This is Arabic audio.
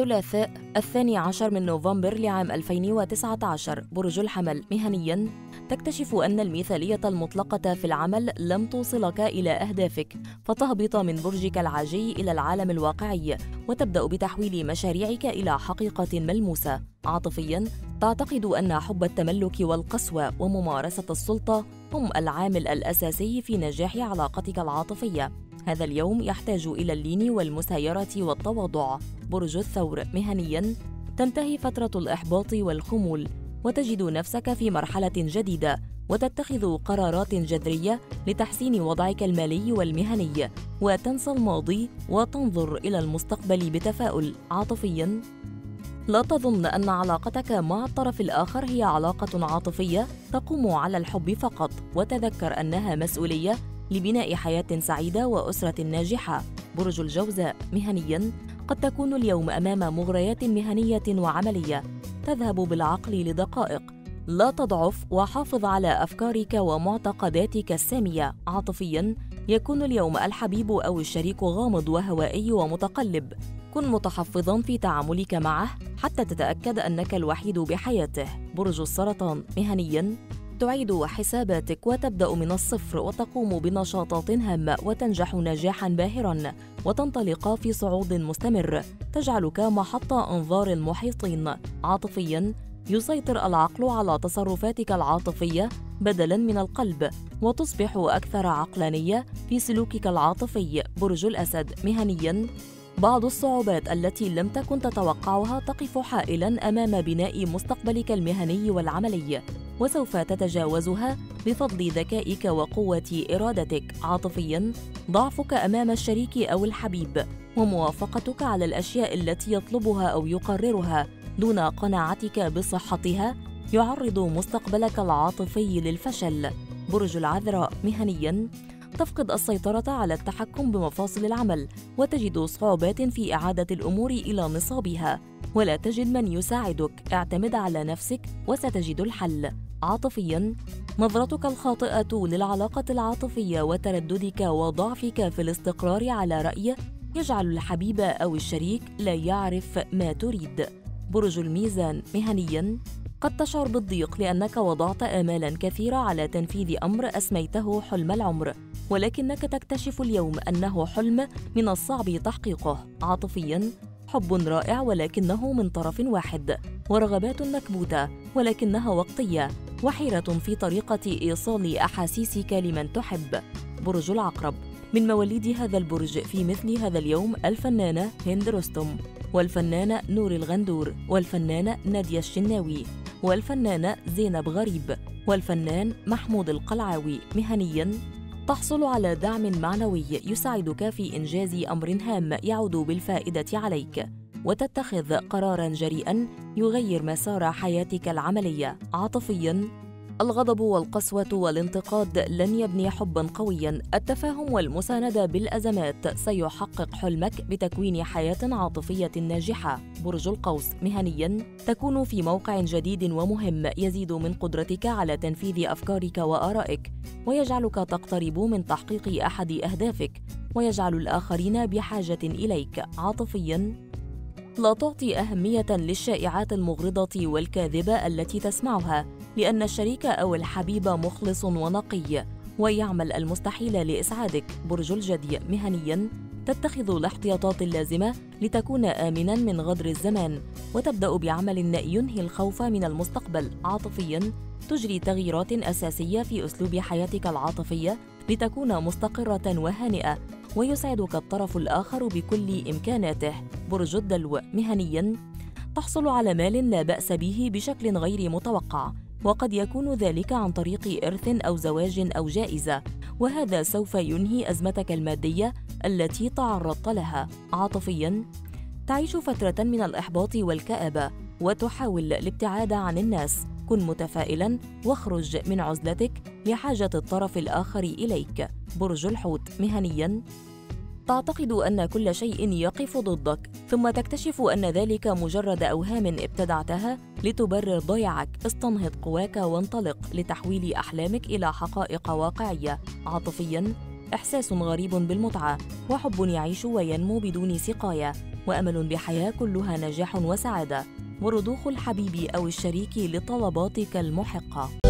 الثلاثاء الثاني عشر من نوفمبر لعام 2019 برج الحمل. مهنياً. تكتشف أن المثالية المطلقة في العمل لم توصلك إلى أهدافك فتهبط من برجك العاجي إلى العالم الواقعي وتبدأ بتحويل مشاريعك إلى حقيقة ملموسة. عاطفياً تعتقد أن حب التملك والقسوة وممارسة السلطة هم العامل الأساسي في نجاح علاقتك العاطفية. هذا اليوم يحتاج إلى اللين والمسايرة والتواضع. برج الثور مهنياً. تنتهي فترة الإحباط والخمول. وتجد نفسك في مرحلة جديدة. وتتخذ قرارات جذرية لتحسين وضعك المالي والمهني. وتنسى الماضي وتنظر إلى المستقبل بتفاؤل. عاطفياً. لا تظن أن علاقتك مع الطرف الآخر هي علاقة عاطفية تقوم على الحب فقط. وتذكر أنها مسؤولية لبناء حياة سعيدة وأسرة ناجحة. برج الجوزاء مهنياً قد تكون اليوم أمام مغريات مهنية وعملية تذهب بالعقل لدقائق. لا تضعف وحافظ على أفكارك ومعتقداتك السامية. عاطفياً يكون اليوم الحبيب أو الشريك غامض وهوائي ومتقلب. كن متحفظا في تعاملك معه حتى تتأكد أنك الوحيد بحياته. برج السرطان مهنياً تعيد حساباتك وتبدأ من الصفر وتقوم بنشاطات هامة وتنجح نجاحا باهرا وتنطلق في صعود مستمر تجعلك محط أنظار المحيطين. عاطفيا يسيطر العقل على تصرفاتك العاطفية بدلا من القلب وتصبح أكثر عقلانية في سلوكك العاطفي. برج الأسد مهنيا بعض الصعوبات التي لم تكن تتوقعها تقف حائلا أمام بناء مستقبلك المهني والعملي. وسوف تتجاوزها بفضل ذكائك وقوة إرادتك. عاطفيا ضعفك أمام الشريك أو الحبيب وموافقتك على الأشياء التي يطلبها أو يقررها دون قناعتك بصحتها يعرض مستقبلك العاطفي للفشل. برج العذراء مهنيا تفقد السيطرة على التحكم بمفاصل العمل وتجد صعوبات في إعادة الأمور إلى نصابها. ولا تجد من يساعدك. اعتمد على نفسك وستجد الحل. عاطفيا. نظرتك الخاطئة للعلاقة العاطفية وترددك وضعفك في الاستقرار على رأي يجعل الحبيب أو الشريك لا يعرف ما تريد. برج الميزان مهنيا. قد تشعر بالضيق لأنك وضعت آمالا كثيرة على تنفيذ أمر أسميته حلم العمر ولكنك تكتشف اليوم أنه حلم من الصعب تحقيقه. عاطفيا حب رائع ولكنه من طرف واحد. ورغبات مكبوتة ولكنها وقتية. وحيرة في طريقة إيصال أحاسيسك لمن تحب. برج العقرب. من مواليد هذا البرج في مثل هذا اليوم الفنانة هند رستم والفنانة نور الغندور والفنانة نادية الشناوي والفنانة زينب غريب والفنان محمود القلعاوي. مهنياً تحصل على دعم معنوي يساعدك في إنجاز أمر هام يعود بالفائدة عليك. وتتخذ قرارا جريئا يغير مسار حياتك العملية. عاطفيا الغضب والقسوة والانتقاد لن يبني حبا قويا. التفاهم والمساندة بالأزمات سيحقق حلمك بتكوين حياة عاطفية ناجحة. برج القوس مهنيا تكون في موقع جديد ومهم. يزيد من قدرتك على تنفيذ أفكارك وآرائك. ويجعلك تقترب من تحقيق أحد أهدافك. ويجعل الآخرين بحاجة إليك. عاطفيا لا تعطي أهمية للشائعات المغرضة والكاذبة التي تسمعها لأن الشريك أو الحبيب مخلص ونقي. ويعمل المستحيل لإسعادك. برج الجدي مهنياً. تتخذ الاحتياطات اللازمة لتكون آمناً من غدر الزمان. وتبدأ بعمل ينهي الخوف من المستقبل. عاطفياً. تجري تغييرات أساسية في أسلوب حياتك العاطفية لتكون مستقرة وهانئة. ويسعدك الطرف الآخر بكل إمكاناته. برج الدلو مهنياً. تحصل على مال لا بأس به بشكل غير متوقع وقد يكون ذلك عن طريق إرث أو زواج أو جائزة. وهذا سوف ينهي أزمتك المادية التي تعرضت لها. عاطفياً تعيش فترة من الإحباط والكآبة وتحاول الابتعاد عن الناس. كن متفائلا واخرج من عزلتك لحاجة الطرف الآخر إليك. برج الحوت مهنيا. تعتقد أن كل شيء يقف ضدك ثم تكتشف أن ذلك مجرد أوهام ابتدعتها لتبرر ضياعك استنهض قواك وانطلق لتحويل أحلامك إلى حقائق واقعية. عاطفيا إحساس غريب بالمتعة وحب يعيش وينمو بدون سقاية وأمل بحياة كلها نجاح وسعادة. ورضوخ الحبيب أو الشريك لطلباتك المحقة.